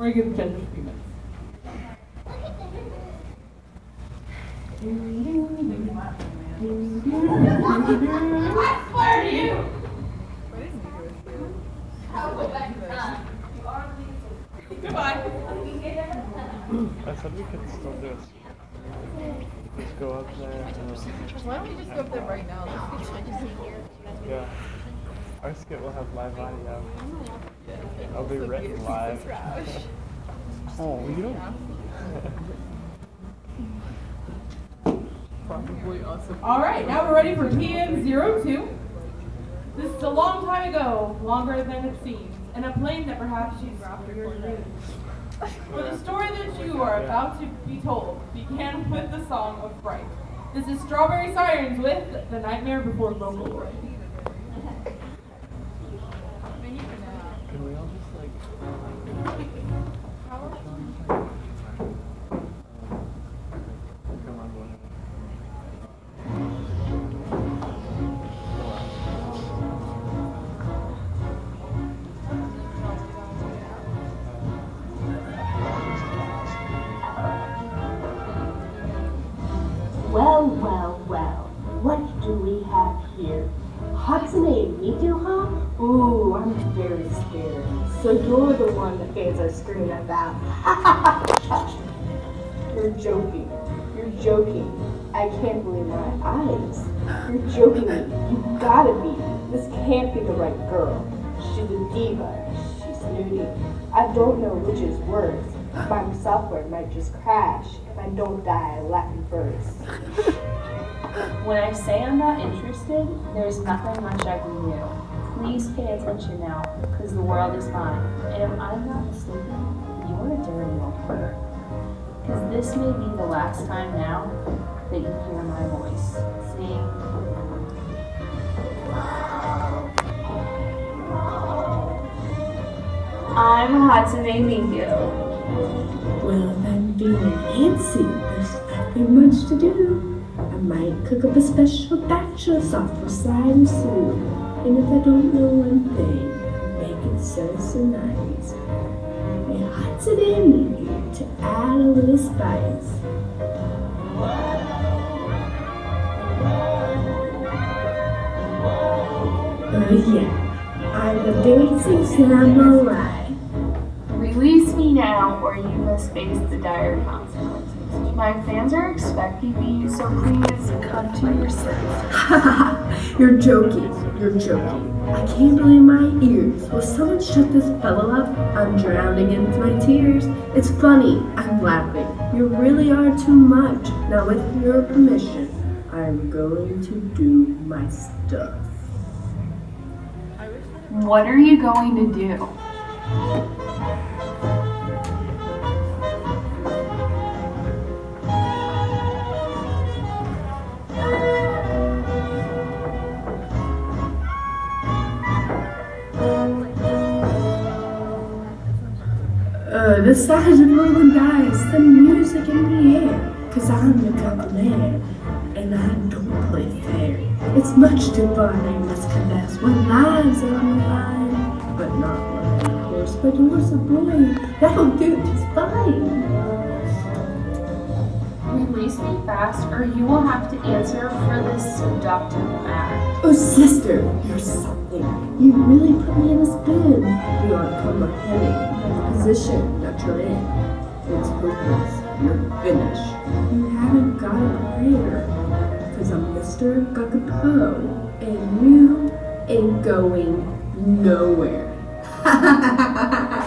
We're gonna give the judges a few minutes. I swear to you. Goodbye. I said we could still do it. Just go up there. Uh, Why don't we just go up there right now? Yeah. Our skit will have live audio. I'll be written live. oh, you don't. Probably also. All right, now we're ready for PM02. This is a long time ago, longer than it seems, and a plane that perhaps you dropped your dreams. For the story that you are about to be told began with the song of fright. This is Strawberry Sirens with The Nightmare Before Vocaloid. Do we have here? Hatsune Miku, huh? Ooh, I'm very scared. So you're the one that fans are screaming about. You're joking. You're joking. I can't believe my eyes. You're joking me. You gotta be. This can't be the right girl. She's a diva. She's snooty. I don't know which is worse. My software might just crash if I don't die laughing first. When I say I'm not interested, there's nothing much I can do. Please pay attention now, because the world is mine. And if I'm not mistaken, you're a dirty old flirt. Because this may be the last time now that you hear my voice. Sing. I'm Hatsune Miku. Well, I'm feeling antsy, there's nothing much to do. I might cook up a special batch of soft cider soup. And if I don't know one thing, make it so so nice. And hot it in to add a little spice. Oh yeah, I'm a dancing samurai. Release me now, or you must face the dire consequences. My fans are expecting me, so please come to your senses. You're joking. You're joking. I can't believe my ears. Will someone shut this fellow up? I'm drowning in my tears. It's funny. I'm laughing. You really are too much. Now, with your permission, I'm going to do my stuff. What are you going to do? The size of rolling dice, the music in the air. Cause I'm the of and I don't play fair. It's much too fun, I must confess, when lives are on the line. But not when, of course, but yours a boy. That'll do just fine. Release me fast, or you will have to answer for this seductive act. Oh, sister, you're something. You really put me in a spin. Beyond comprehending the position that you're in. It's hopeless. You're finished. You haven't got a prayer. Cause I'm Mr. Gakupo, and you ain't going nowhere.